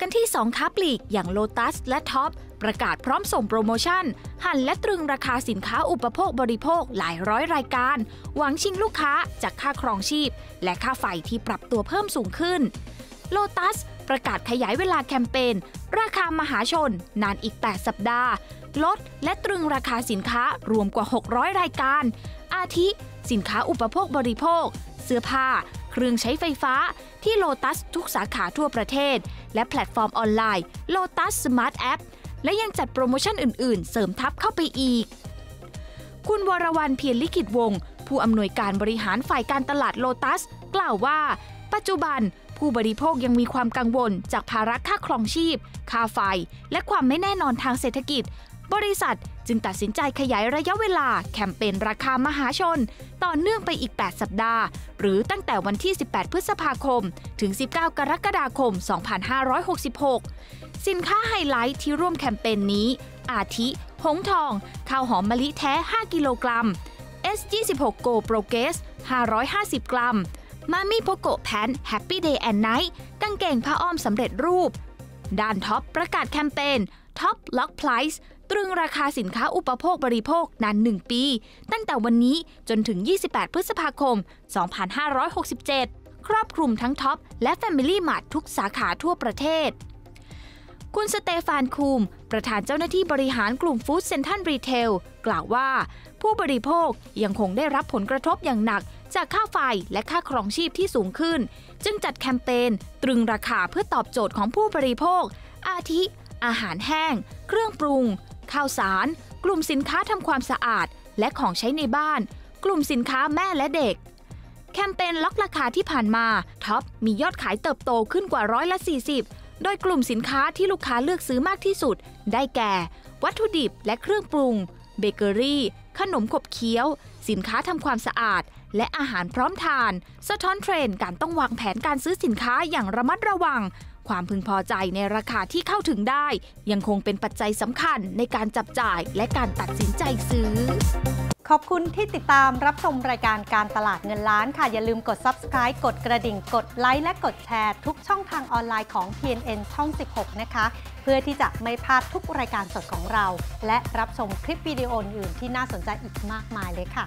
กันที่ 2 ค้าปลีกอย่าง Lotus และท็อปประกาศพร้อมส่งโปรโมชั่น หั่นและตรึงราคาสินค้าอุปโภคบริโภคหลายร้อยรายการ หวังชิงลูกค้าจากค่าครองชีพ และค่าไฟที่ปรับตัวเพิ่มสูงขึ้น Lotus ประกาศขยายเวลาแคมเปญราคามหาชน นานอีก 8 สัปดาห์ ลดและตรึงราคาสินค้ารวมกว่า 600 รายการ อาทิ สินค้าอุปโภคบริโภค เสื้อผ้า เครื่องใช้ไฟฟ้าที่โลตัสทุกสาขาทั่วประเทศ และแพลตฟอร์มออนไลน์ Lotus Smart App และยังจัดโปรโมชั่นอื่น ๆ เสริมทับเข้าไปอีก คุณวรวรรณเพียรลิขิตวงศ์ผู้อำนวยการบริหารฝ่ายการตลาดโลตัส กล่าวว่า ปัจจุบันผู้บริโภคยังมีความกังวล จากภาระค่าครองชีพ ค่าไฟ และความไม่แน่นอนทางเศรษฐกิจ บริษัทจึงตัดสินใจขยายระยะเวลาแคมเปญราคามหาชน ต่อเนื่องไปอีก 8 สัปดาห์ หรือตั้งแต่วันที่ 18 พฤษภาคม ถึง 19 กรกฎาคม 2566 สินค้าไฮไลท์ที่ร่วมแคมเปญนี้ อาทิ หงษ์ทอง ข้าวหอมมะลิแท้ 5 กิโลกรัม S26 Gold Progress 550 กรัม มามี่โพโค Pants Happy Day and Night กางเกงผ้าอ้อมสำเร็จรูป ด้านท็อปประกาศแคมเปญ Tops Lock Price ตรึงราคาสินค้าอุปโภคบริโภคนาน 1 ปี ตั้งแต่วันนี้จนถึง 28 พฤษภาคม 2567 ครอบคลุมทั้งท็อปและ Family Mart ทุกสาขาทั่วประเทศ คุณสเตฟานคูม ประธานเจ้าหน้าที่บริหารกลุ่มฟู้ดเซ็นทรัลรีเทลกล่าวว่า ผู้บริโภคยังคงได้รับผลกระทบอย่างหนักจากค่าไฟและค่าครองชีพที่สูงขึ้น จึงจัดแคมเปญตรึงราคาเพื่อตอบโจทย์ของผู้บริโภค อาทิ อาหารแห้ง เครื่องปรุง ข้าวสาร กลุ่มสินค้าทำความสะอาด และของใช้ในบ้าน กลุ่มสินค้าแม่และเด็ก แคมเปญล็อกราคาที่ผ่านมาท็อปมียอดขายเติบโตขึ้นกว่าร้อยละ 40 โดยกลุ่มสินค้าที่ลูกค้าเลือกซื้อมากที่สุด ได้แก่ วัตถุดิบและเครื่องปรุง เบเกอรี่ ขนมขบเคี้ยว สินค้าทำความสะอาด และอาหารพร้อมทาน สะท้อนเทรนด์การต้องวางแผนการซื้อสินค้าอย่างระมัดระวัง ความพึงพอใจในราคาที่เข้าถึงได้ ยังคงเป็นปัจจัยสำคัญในการจับจ่ายและการตัดสินใจซื้อ ขอบคุณที่ติดตามรับชมรายการการตลาดเงินล้านค่ะ อย่าลืมกด subscribe กดกระดิ่ง กดไลค์และกดแชร์ทุกช่องทางออนไลน์ของ TNN ช่อง 16 นะคะ เพื่อที่จะไม่พลาดทุกรายการสดของเรา และรับชมคลิปวิดีโออื่นที่น่าสนใจอีกมากมายเลยค่ะ